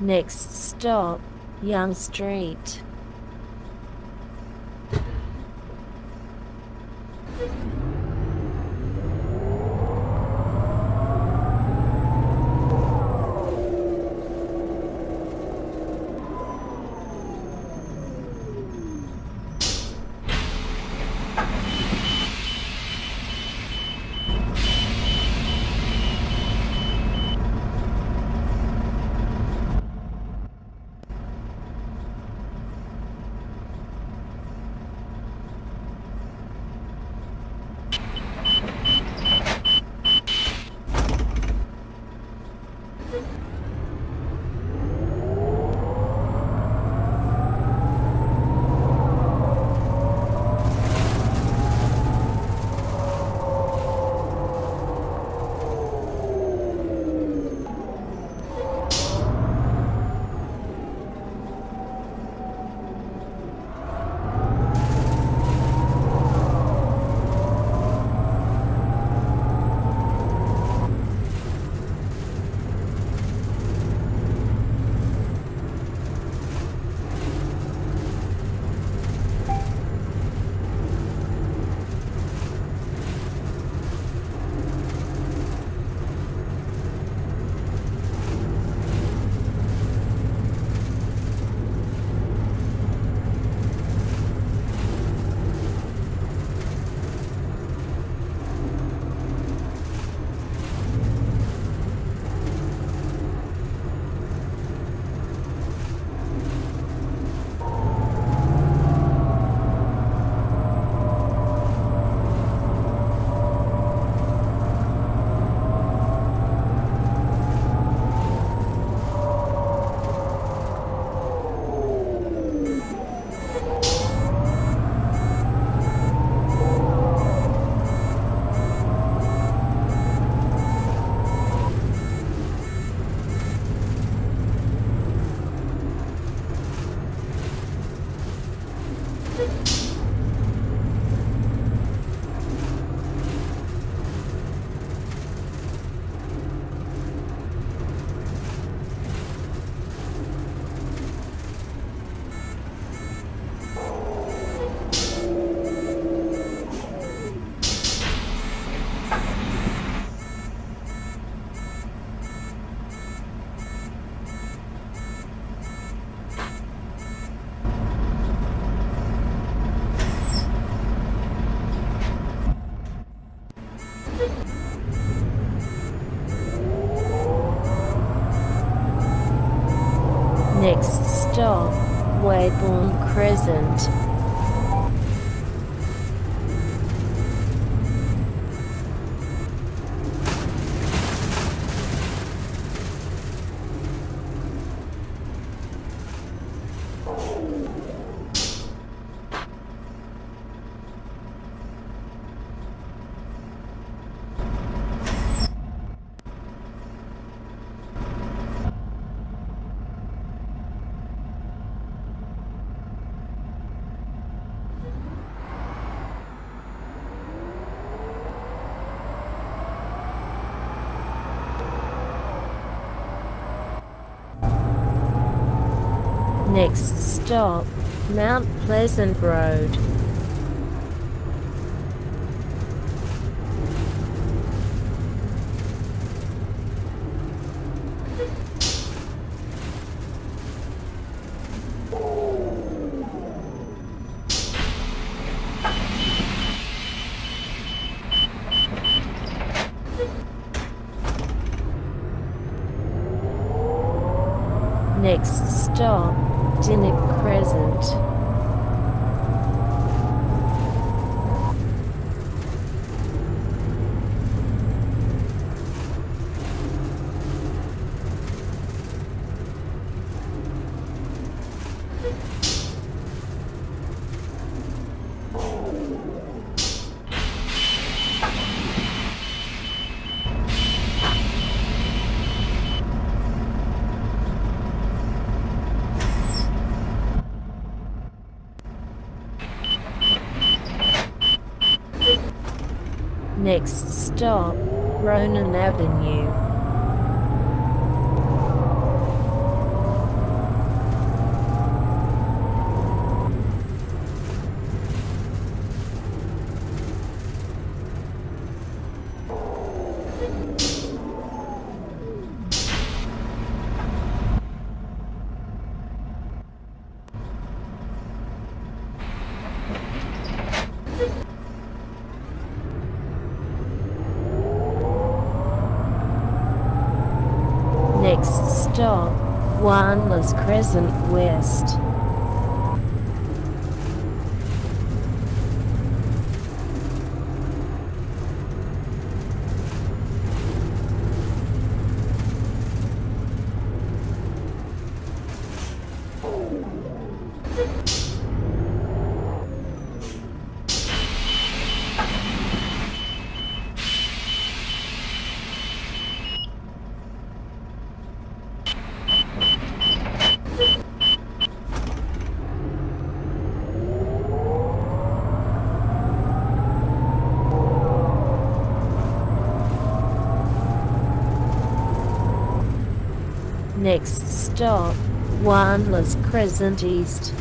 Next stop, Yonge Street. Stop, Mount Pleasant Road. Next stop, Dinnick Crescent. Next stop, Ronan Avenue. stop, Wanless Crescent West. Stop, Wanless Crescent East.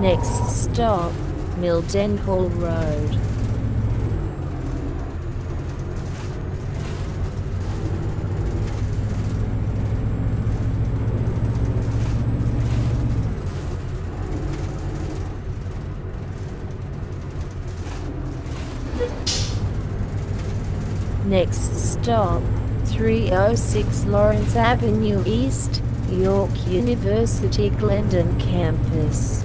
Next stop, Mildenhall Road. Next stop, 306 Lawrence Avenue East, York University Glendon Campus.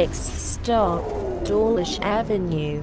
Next stop, Dawlish Avenue.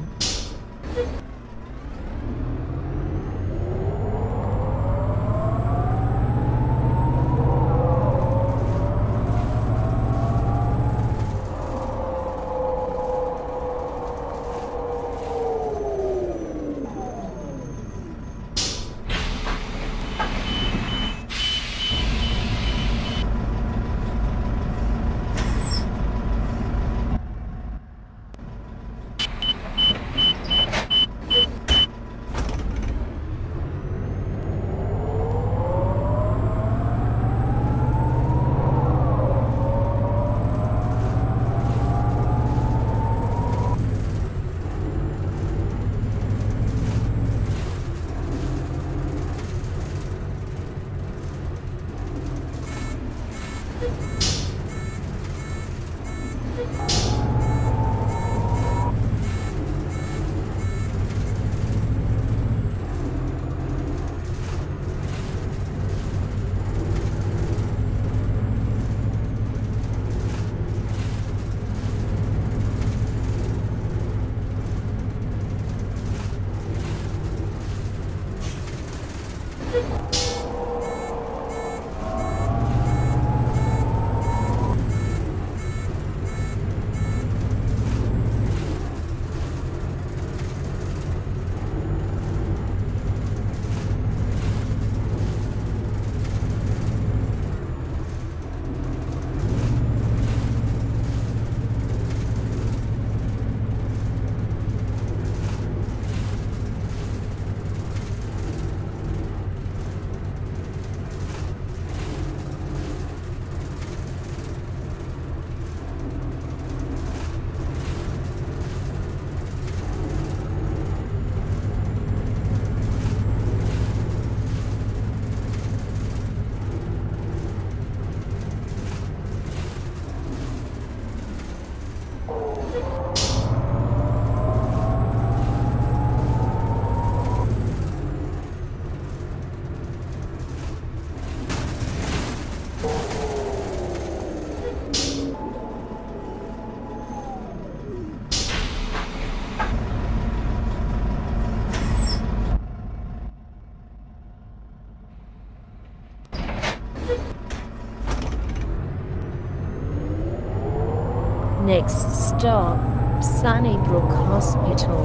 Stop, Sunnybrook Hospital.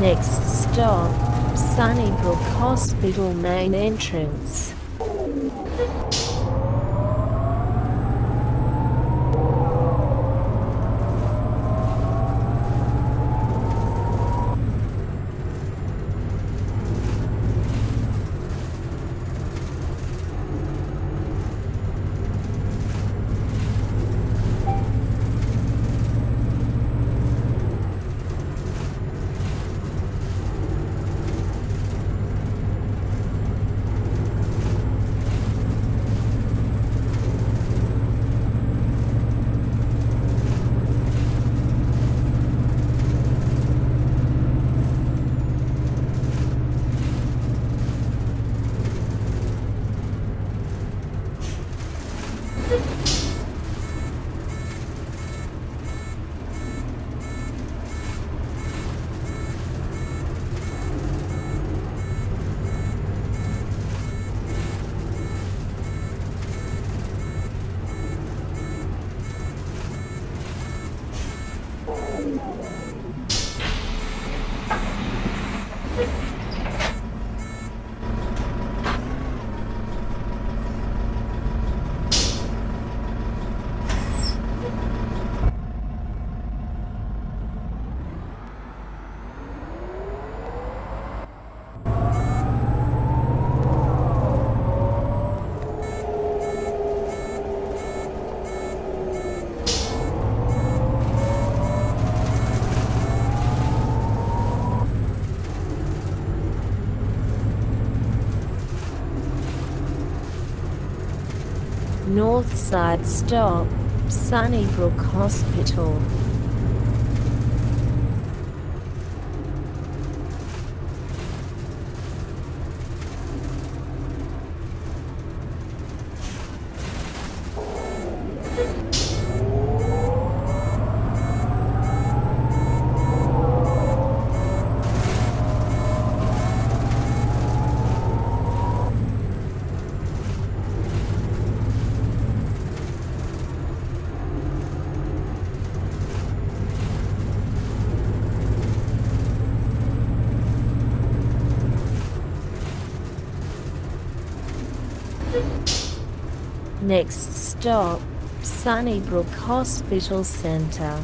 Next stop, Sunnybrook Hospital main entrance. Northside stop, Sunnybrook Hospital. Next stop, Sunnybrook Hospital Center.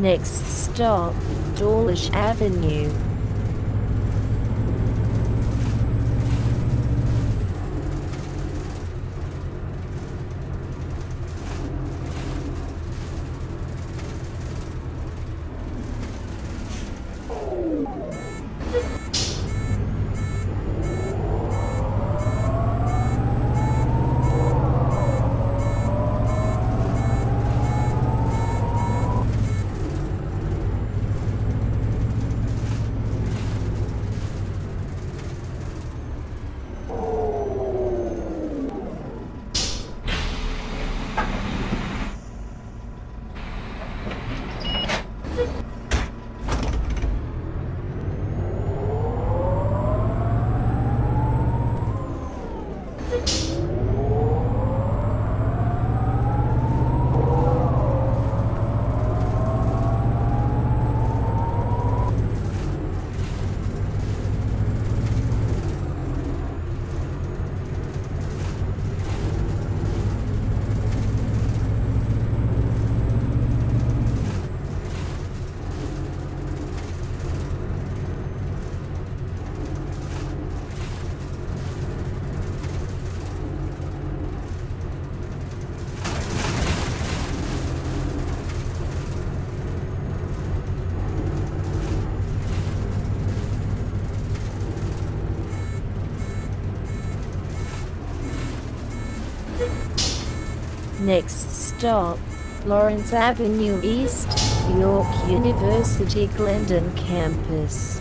Next stop, Dawlish Avenue. Next stop, Lawrence Avenue East, York University Glendon campus.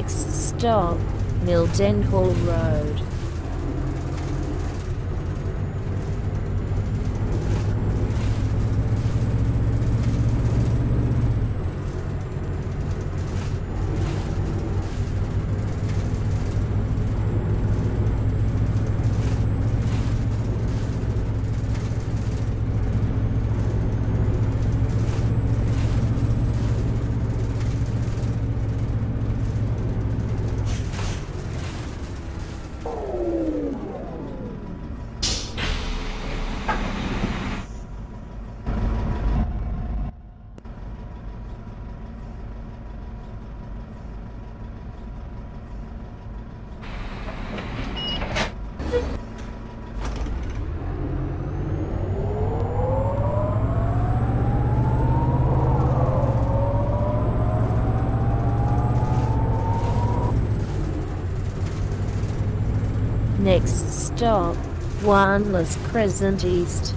Next stop, Mildenhall Road. Next stop, Wanless Crescent East.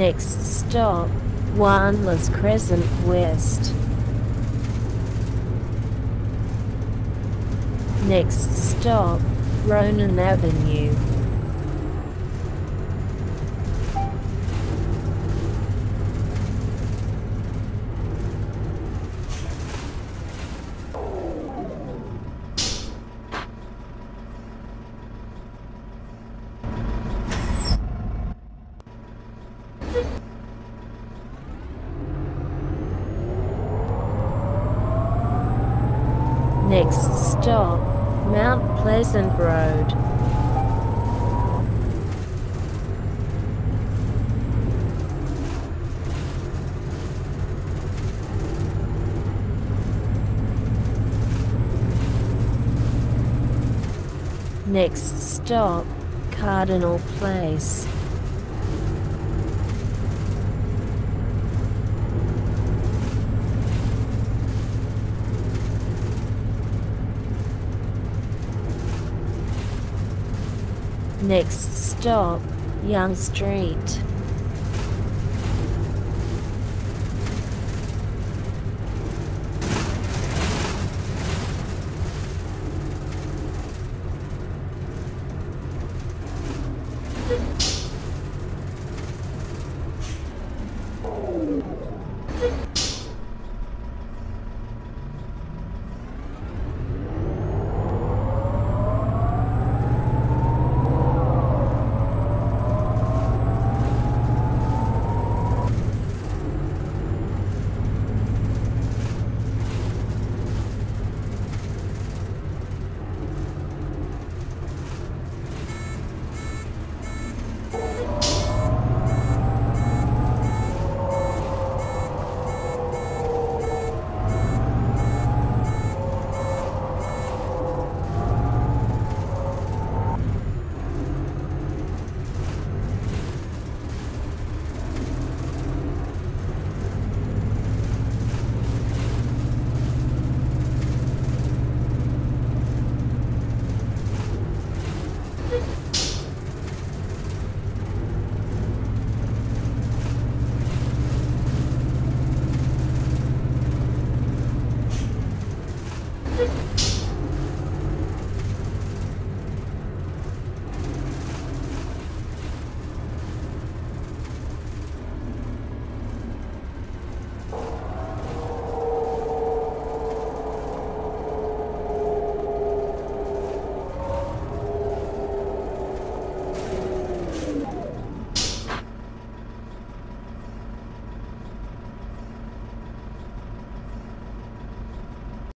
Next stop, Wanless Crescent West. Next stop, Ronan Avenue. Next stop, Mount Pleasant Road. Next stop, Cardinal Place. Next stop, Yonge Street. Oh.